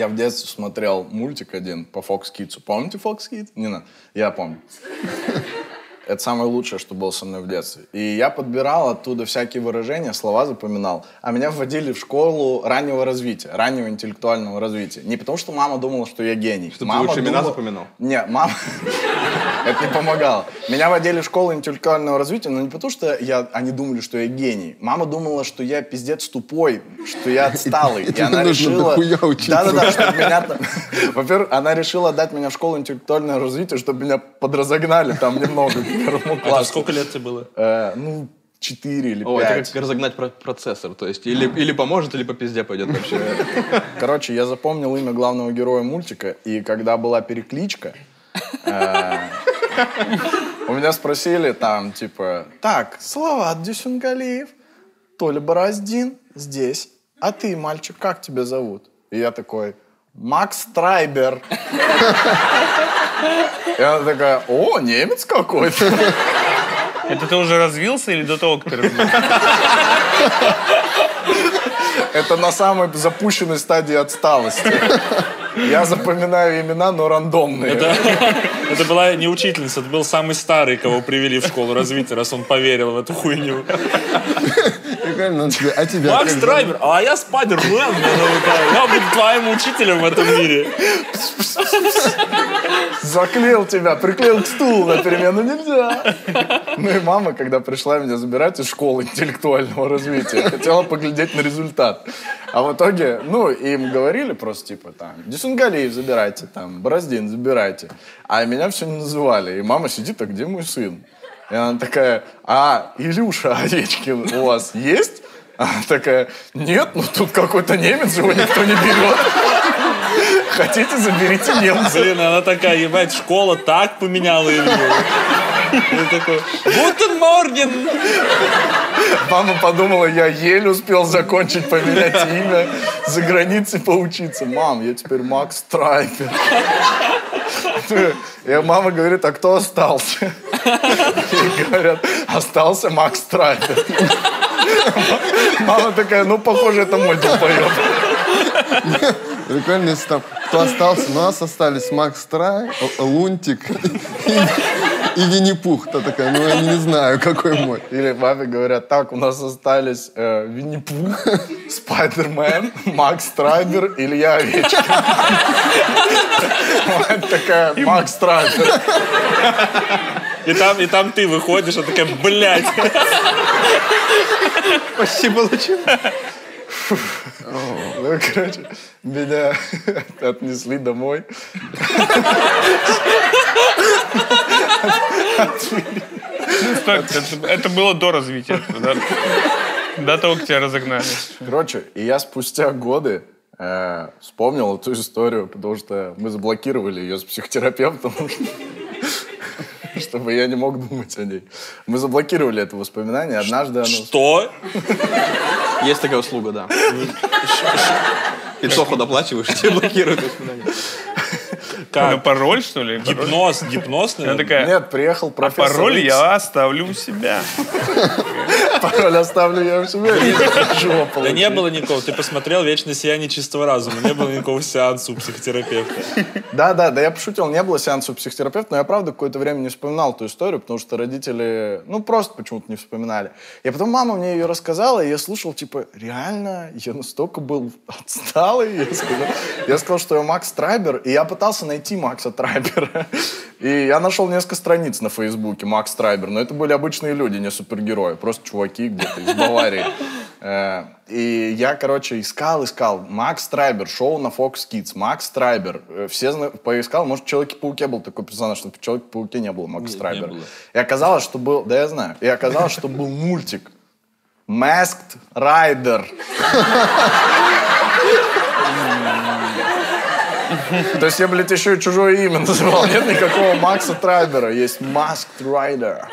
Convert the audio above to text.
Я в детстве смотрел мультик один по Fox Kids. Помните Fox Kids? Не надо. Я помню. Это самое лучшее, что было со мной в детстве. И я подбирал оттуда всякие выражения, слова запоминал. А меня вводили в школу раннего развития, раннего интеллектуального развития. Не потому, что мама думала, что я гений. Чтобы мама ты лучше имена думала- запоминал? Не, мама... Это не помогало. Меня водили в школу интеллектуального развития, но не потому, что я... они думали, что я гений. Мама думала, что я пиздец тупой, что я отсталый. И И она решила... Да-да-да, чтобы меня там... Во-первых, она решила дать меня в школу интеллектуального развития, чтобы меня подразогнали там немного к первому А классу. сколько лет тебе было? Э, ну, 4 или О, это 5. как разогнать про- процессор. То есть или, или поможет, или по пизде пойдет вообще. Короче, я запомнил имя главного героя мультика, и когда была перекличка, у меня спросили там, типа, так, Салават Дюсюнгалиев, Толя Бороздин здесь, а ты, мальчик, как тебя зовут? И я такой, Макс Трайбер. И она такая, о, немец какой-то. Это ты уже развился или до того, как ты развился? Это на самой запущенной стадии отсталости. Я запоминаю имена, но рандомные. Это, это была не учительница, это был самый старый, кого привели в школу развития, раз он поверил в эту хуйню. Прикольно, он тебе- а тебя Макс Драйвер, а я Спайдермен. Я буду твоим учителем в этом мире. Заклеил тебя, приклеил к стулу на перемену нельзя. Ну и мама, когда пришла меня забирать из школы интеллектуального развития, хотела поглядеть на результат. А в итоге, ну, им говорили просто, типа, там, Дюсунгалиев забирайте, там, Бороздин забирайте. А меня все не называли. И мама сидит, а где мой сын? И она такая, а, Илюша Овечкин у вас есть? Она такая, нет, ну тут какой-то немец, его никто не берет. Хотите, заберите немца. Блин, она такая, ебать, школа так поменяла Илью. Я такой, Guten Morgen! Мама подумала, я еле успел закончить поменять имя, за границей поучиться. Мам, я теперь Макс Трайбер. И мама говорит, а кто остался? И говорят, остался Макс Трайпер. Мама такая, ну, похоже, это мой долбоеб. Прикольно, если там кто остался. У нас остались Макс Трай, Лунтик и, Винни-Пух. Та такая, ну я не знаю, какой мой. Или маме говорят, так, у нас остались э, Винни-Пух, Спайдермен, Макс Трайбер, Илья Овечкин. Мать такая, Макс Трайбер. И там, и там ты выходишь, а такая, блядь. Почти получил. Ну, короче, меня отнесли домой. Ну, стой, это, было до развития. да? До того, как тебя разогнали. Короче, и я спустя годы э, вспомнил эту историю, потому что мы заблокировали ее с психотерапевтом, чтобы я не мог думать о ней. Мы заблокировали это воспоминание. Однажды оно... Что? Есть такая услуга, да. Пиццоху доплачиваешь, тебе блокируют воспоминания. Ну, Как? пароль, что ли? Пароль? Гипноз, гипноз, Она наверное? такая, Нет, приехал а профессор пароль Икс. я оставлю у себя. Пароль оставлю я у себя. Да не было никого. Ты посмотрел «Вечное сияние чистого разума». Не было никакого сеанса у психотерапевта. Да, да, да, я пошутил, не было сеанса у психотерапевта, но я правда какое-то время не вспоминал эту историю, потому что родители, ну, просто почему-то не вспоминали. И потом мама мне ее рассказала, и я слушал, типа, реально, я настолько был отсталый, я сказал, я сказал, что я Макс Трайбер, и я пытался найти Макса Трайбера. И я нашел несколько страниц на Фейсбуке Макс Трайбер, но это были обычные люди, не супергерои, просто чуваки где-то из Баварии. Э, И я, короче, искал, искал. Макс Трайбер, шоу на Fox Kids. Макс Трайбер. Э, Все зна- поискал, может, в Человеке-пауке был такой персонаж, что в Человеке-пауке не было не Трайбера. было. И оказалось, что был... Да я знаю. И оказалось, что был мультик. Masked Rider. То есть я, блядь, еще и чужое имя называл. Нет никакого Макса Трайбера. Есть Masked Rider.